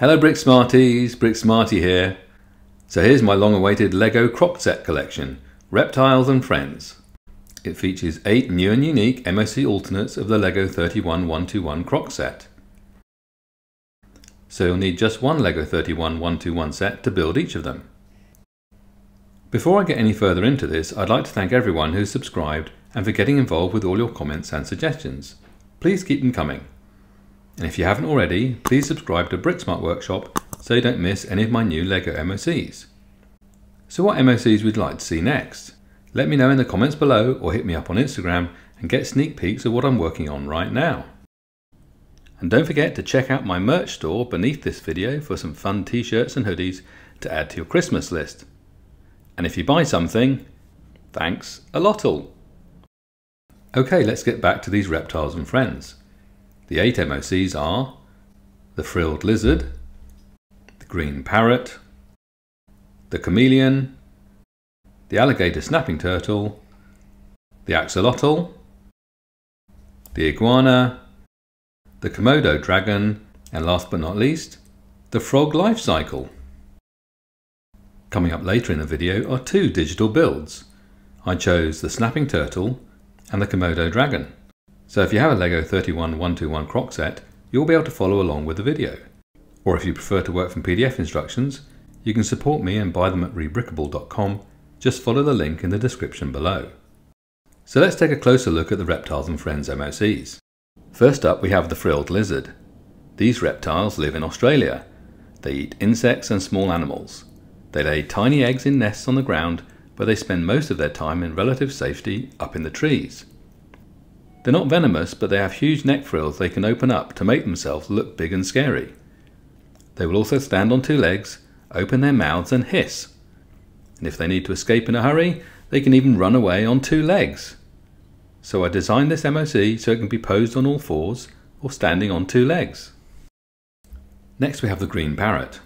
Hello Brick Smarties, Brick Smarty here. So here's my long awaited LEGO Croc Set collection, Reptiles and Friends. It features 8 new and unique MOC alternates of the LEGO 31121 Croc Set. So you'll need just one LEGO 31121 set to build each of them. Before I get any further into this, I'd like to thank everyone who's subscribed and for getting involved with all your comments and suggestions. Please keep them coming. And if you haven't already, please subscribe to Bricksmart Workshop so you don't miss any of my new LEGO MOCs. So what MOCs would you like to see next? Let me know in the comments below or hit me up on Instagram and get sneak peeks of what I'm working on right now. And don't forget to check out my merch store beneath this video for some fun t-shirts and hoodies to add to your Christmas list. And if you buy something, thanks a lot all. Okay, let's get back to these reptiles and friends. The eight MOCs are the frilled lizard, the green parrot, the chameleon, the alligator snapping turtle, the axolotl, the iguana, the Komodo dragon, and last but not least, the frog life cycle. Coming up later in the video are two digital builds. I chose the snapping turtle and the Komodo dragon. So if you have a LEGO 31121 croc set, you'll be able to follow along with the video. Or if you prefer to work from PDF instructions, you can support me and buy them at rebrickable.com. Just follow the link in the description below. So let's take a closer look at the Reptiles and Friends MOCs. First up we have the frilled lizard. These reptiles live in Australia. They eat insects and small animals. They lay tiny eggs in nests on the ground, but they spend most of their time in relative safety up in the trees. They're not venomous, but they have huge neck frills they can open up to make themselves look big and scary. They will also stand on two legs, open their mouths and hiss. And if they need to escape in a hurry, they can even run away on two legs. So I designed this MOC so it can be posed on all fours or standing on two legs. Next we have the green parrot.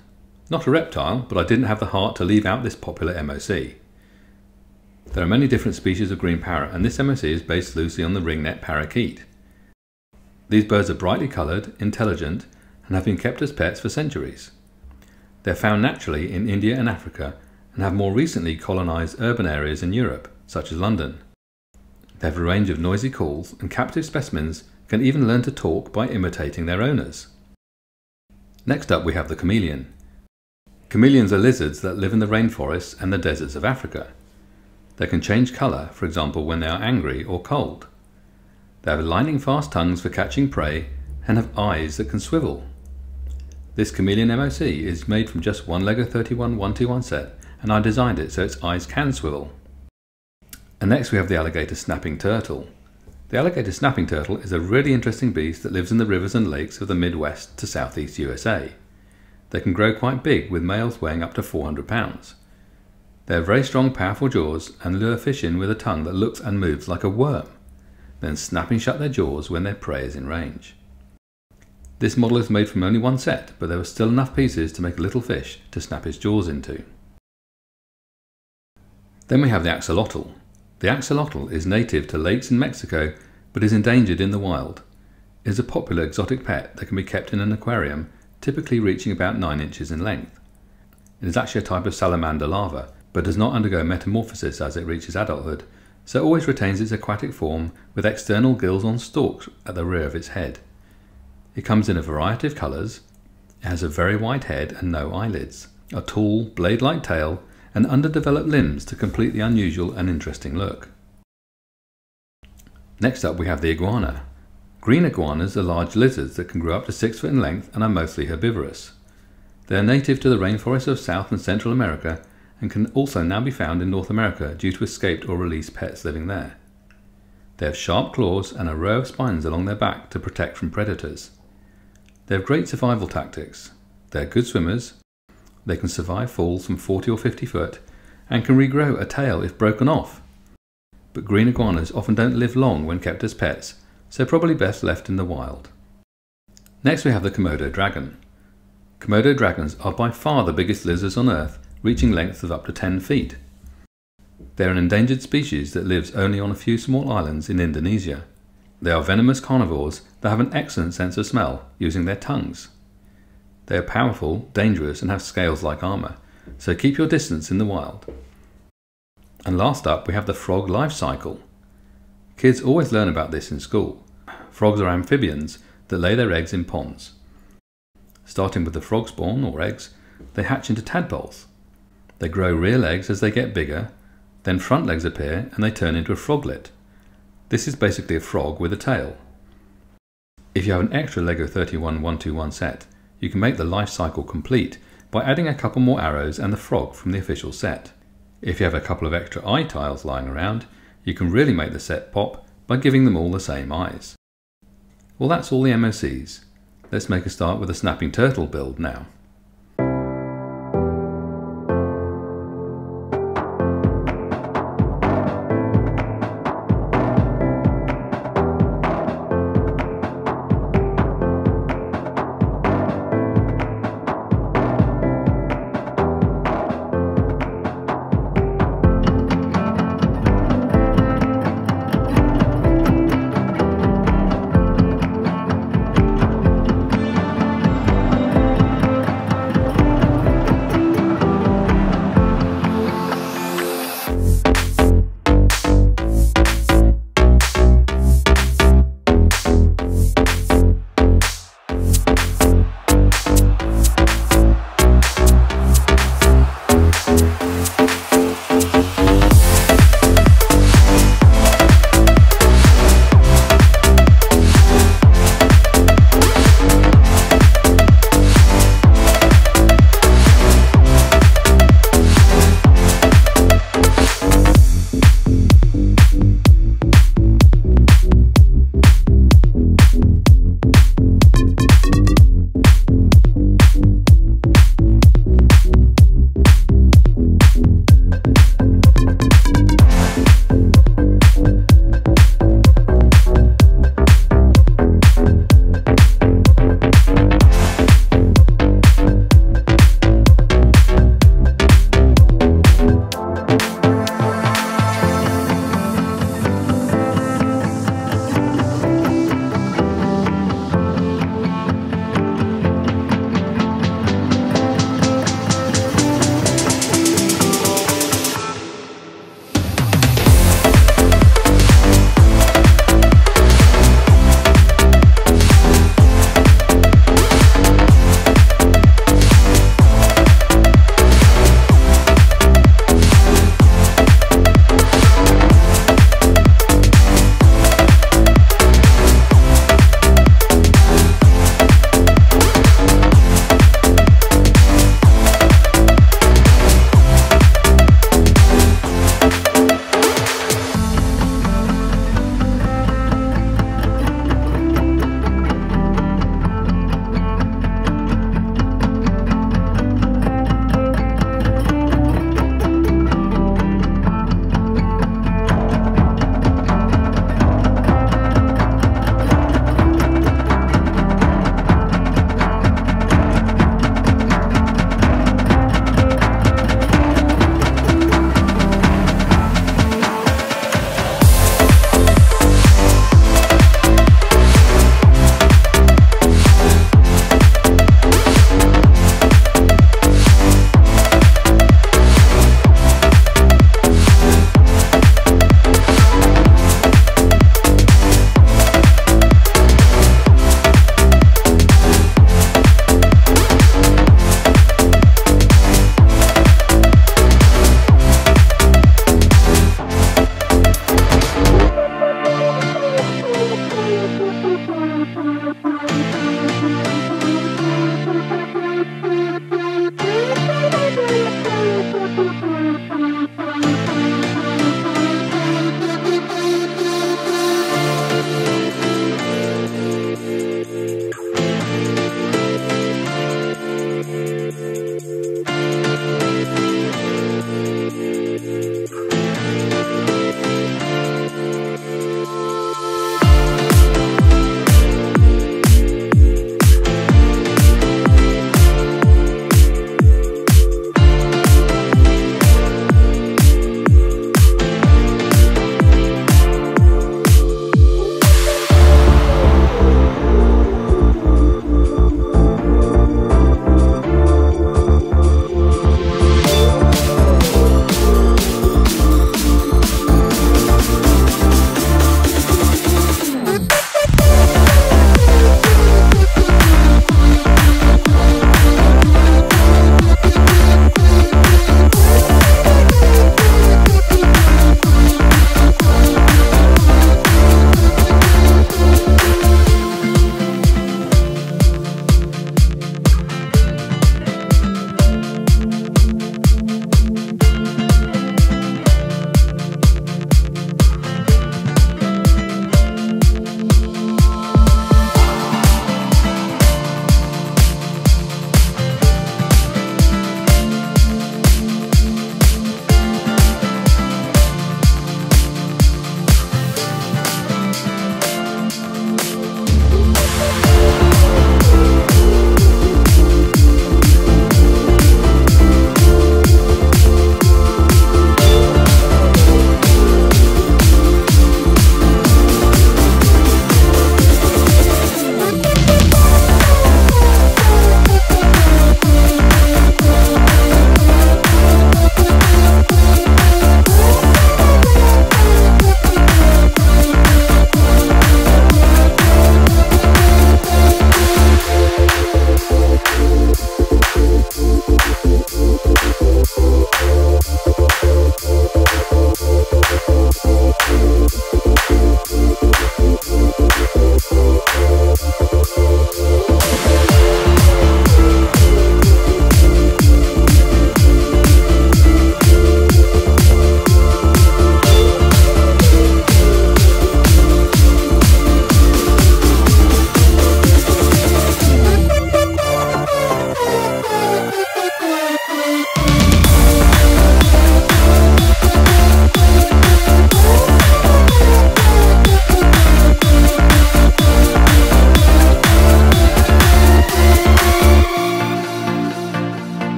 Not a reptile, but I didn't have the heart to leave out this popular MOC. There are many different species of green parrot and this MOC is based loosely on the ringneck parakeet. These birds are brightly coloured, intelligent and have been kept as pets for centuries. They are found naturally in India and Africa and have more recently colonised urban areas in Europe, such as London. They have a range of noisy calls and captive specimens can even learn to talk by imitating their owners. Next up we have the chameleon. Chameleons are lizards that live in the rainforests and the deserts of Africa. They can change colour, for example when they are angry or cold. They have lightning fast tongues for catching prey and have eyes that can swivel. This chameleon MOC is made from just one LEGO 31121 set and I designed it so its eyes can swivel. And next we have the alligator snapping turtle. The alligator snapping turtle is a really interesting beast that lives in the rivers and lakes of the Midwest to Southeast USA. They can grow quite big with males weighing up to 400 pounds. They have very strong, powerful jaws and lure fish in with a tongue that looks and moves like a worm, then snapping shut their jaws when their prey is in range. This model is made from only one set, but there were still enough pieces to make a little fish to snap his jaws into. Then we have the axolotl. The axolotl is native to lakes in Mexico, but is endangered in the wild. It is a popular exotic pet that can be kept in an aquarium, typically reaching about 9 inches in length. It is actually a type of salamander larva, but does not undergo metamorphosis as it reaches adulthood, so always retains its aquatic form with external gills on stalks at the rear of its head. It comes in a variety of colours, it has a very wide head and no eyelids, a tall, blade-like tail, and underdeveloped limbs to complete the unusual and interesting look. Next up we have the iguana. Green iguanas are large lizards that can grow up to 6 foot in length and are mostly herbivorous. They are native to the rainforests of South and Central America and can also now be found in North America due to escaped or released pets living there. They have sharp claws and a row of spines along their back to protect from predators. They have great survival tactics. They are good swimmers. They can survive falls from 40 or 50 foot and can regrow a tail if broken off. But green iguanas often don't live long when kept as pets, so probably best left in the wild. Next we have the Komodo dragon. Komodo dragons are by far the biggest lizards on earth reaching lengths of up to 10 feet. They are an endangered species that lives only on a few small islands in Indonesia. They are venomous carnivores that have an excellent sense of smell using their tongues. They are powerful, dangerous, and have scales like armour, so keep your distance in the wild. And last up, we have the frog life cycle. Kids always learn about this in school. Frogs are amphibians that lay their eggs in ponds. Starting with the frog spawn, or eggs, they hatch into tadpoles. They grow rear legs as they get bigger, then front legs appear and they turn into a froglet. This is basically a frog with a tail. If you have an extra LEGO 31 121 set, you can make the life cycle complete by adding a couple more arrows and the frog from the official set. If you have a couple of extra eye tiles lying around, you can really make the set pop by giving them all the same eyes. Well that's all the MOCs. Let's make a start with a snapping turtle build now.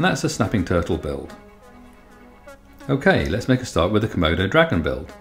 And that's the Snapping Turtle build. Okay, let's make a start with the Komodo Dragon build.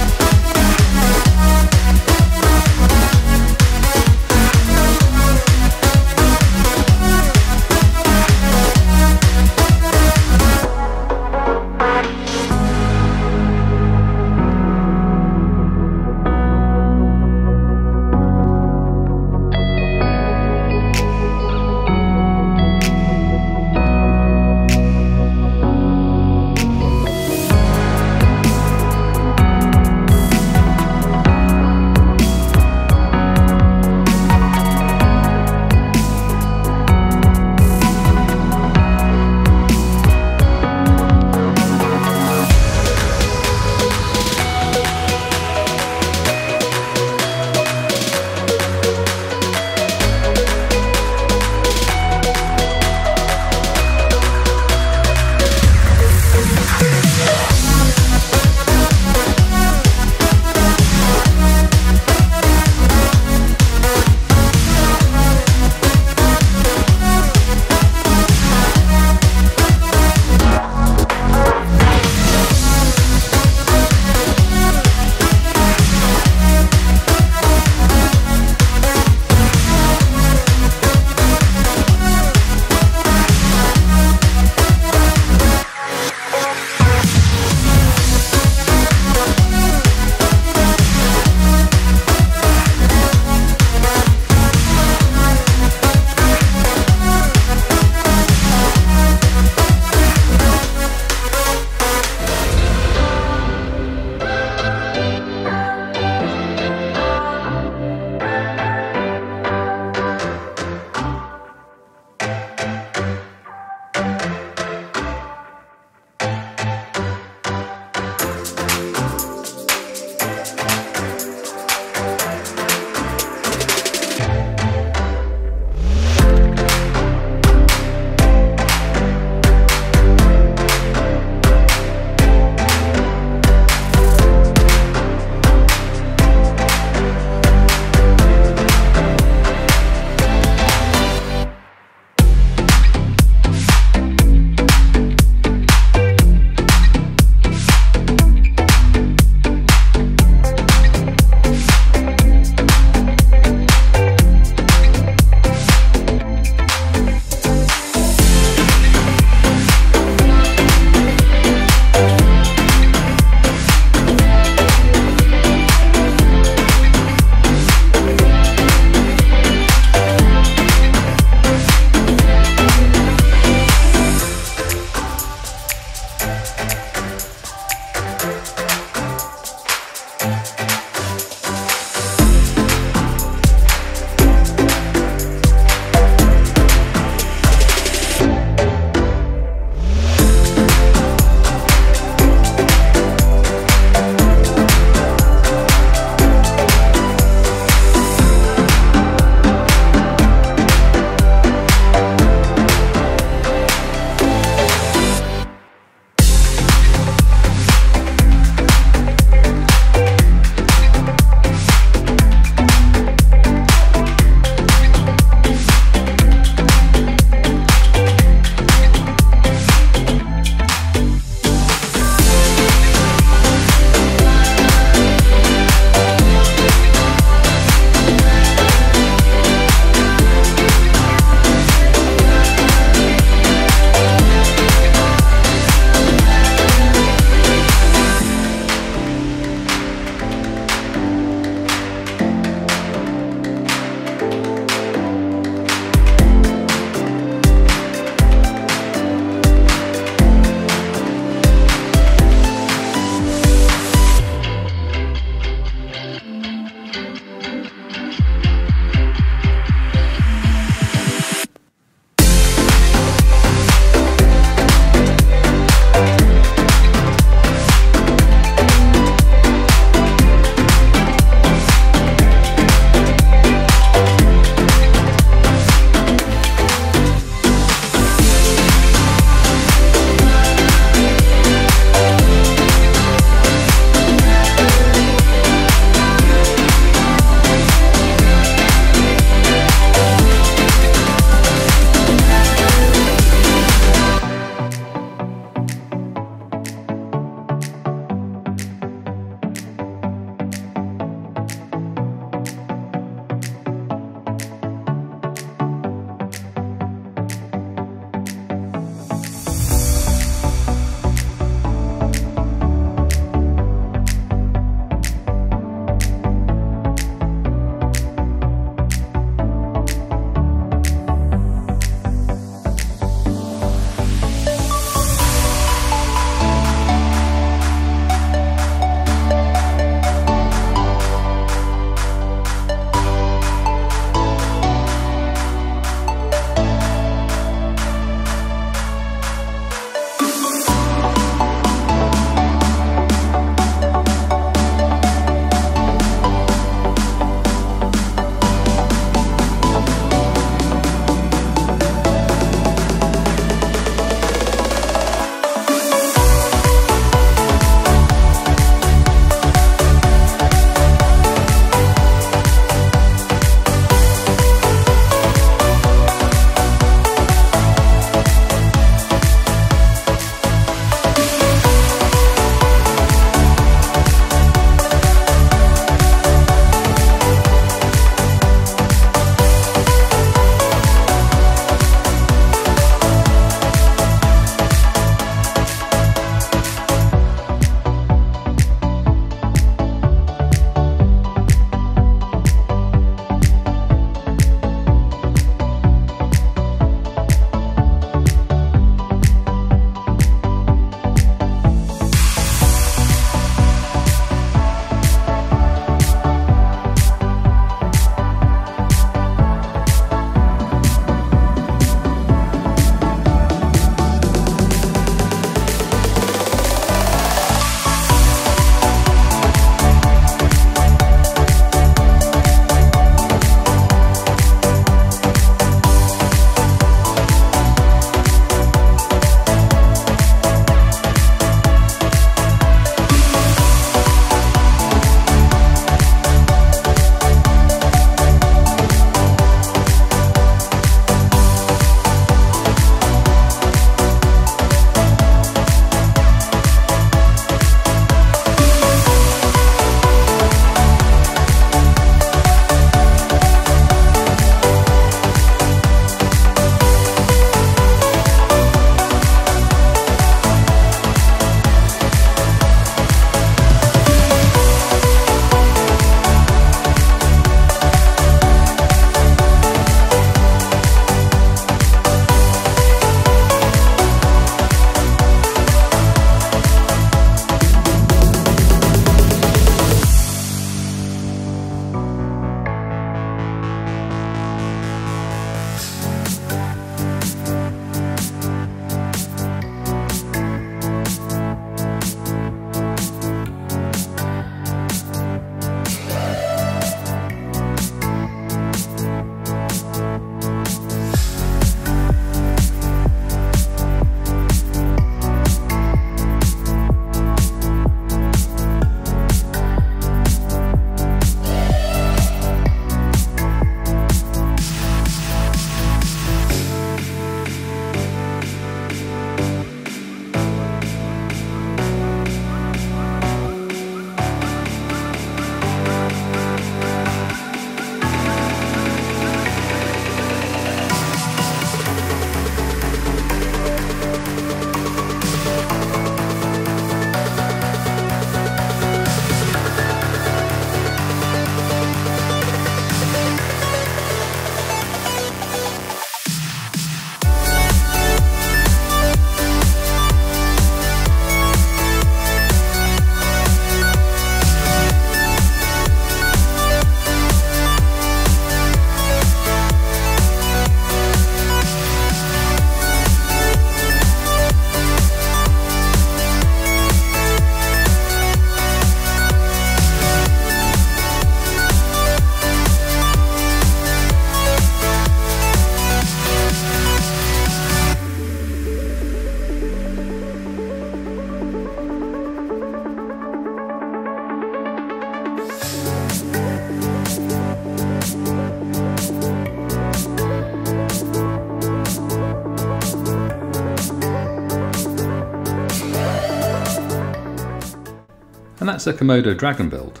That's a Komodo dragon build.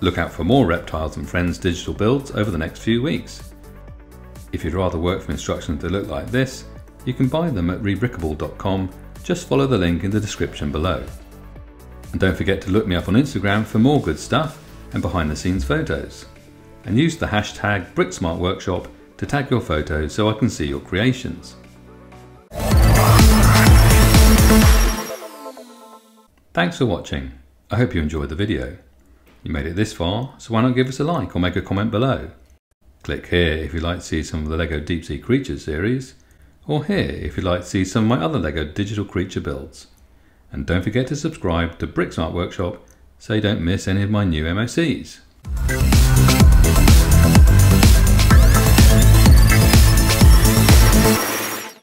Look out for more Reptiles and Friends digital builds over the next few weeks. If you'd rather work from instructions that look like this, you can buy them at rebrickable.com, just follow the link in the description below. And don't forget to look me up on Instagram for more good stuff and behind the scenes photos. And use the hashtag BrickSmartWorkshop to tag your photos so I can see your creations. Thanks for watching. I hope you enjoyed the video. You made it this far, so why not give us a like or make a comment below. Click here if you'd like to see some of the LEGO Deep Sea Creatures series, or here if you'd like to see some of my other LEGO digital creature builds. And don't forget to subscribe to Brick Smart Workshop so you don't miss any of my new MOCs.